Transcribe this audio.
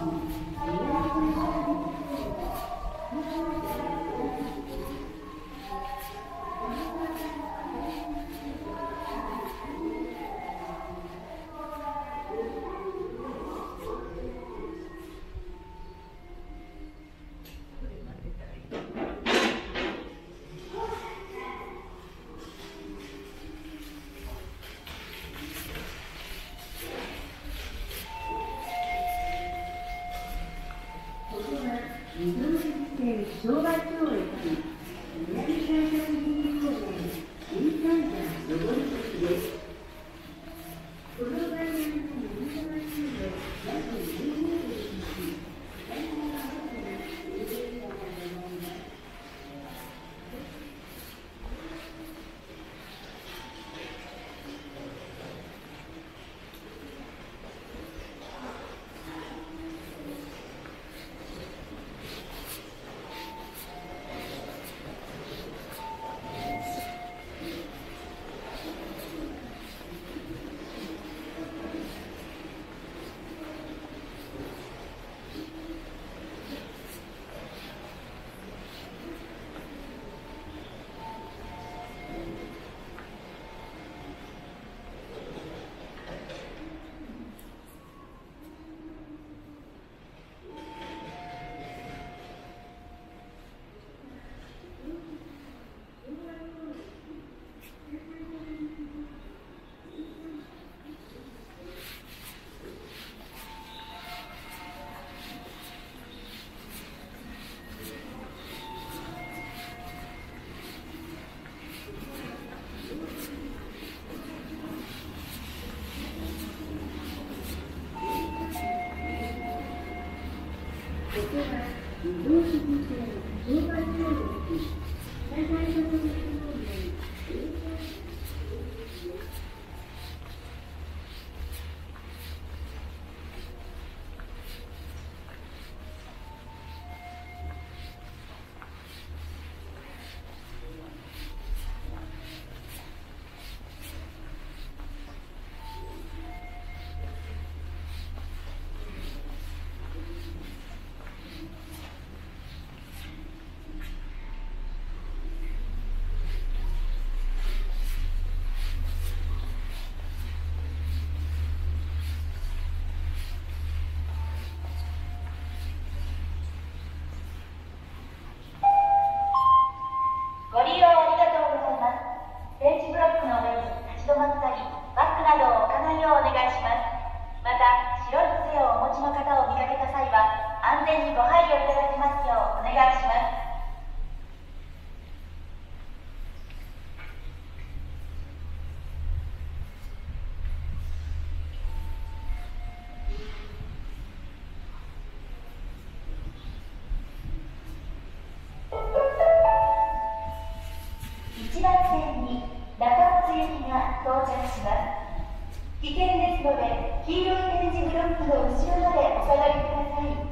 Amen. ごいい感じです。ないようお願いします。また、白い杖をお持ちの方を見かけた際は、安全にご配慮いただきますようお願いします。一番線に中津行きが到着します。危険ですので、黄色い点字ブロックの後ろまでお下がりください。